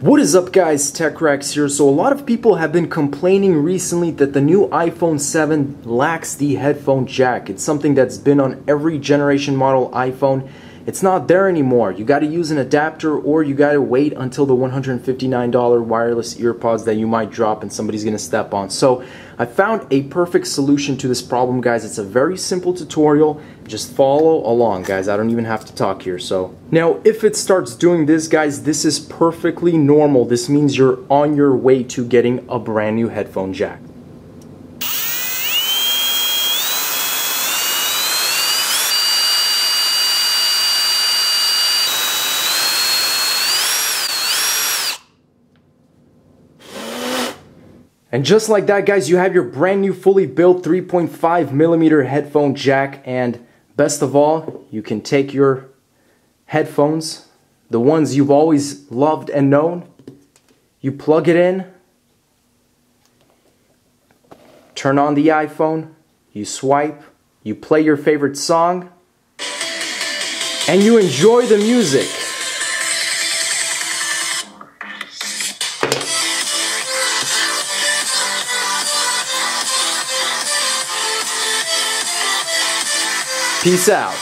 What is up guys, TechRax here. So a lot of people have been complaining recently that the new iPhone 7 lacks the headphone jack. It's something that's been on every generation model iPhone. It's not there anymore. You got to use an adapter or you got to wait until the $159 wireless earpods that you might drop and somebody's going to step on. So I found a perfect solution to this problem guys. It's a very simple tutorial. Just follow along, guys. I don't even have to talk here. So now, if it starts doing this, guys, this is perfectly normal. This means you're on your way to getting a brand new headphone jack. And just like that, guys, you have your brand new fully built 3.5 millimeter headphone jack and Best of all, you can take your headphones, the ones you've always loved and known, you plug it in, turn on the iPhone, you swipe, you play your favorite song, and you enjoy the music. Peace out.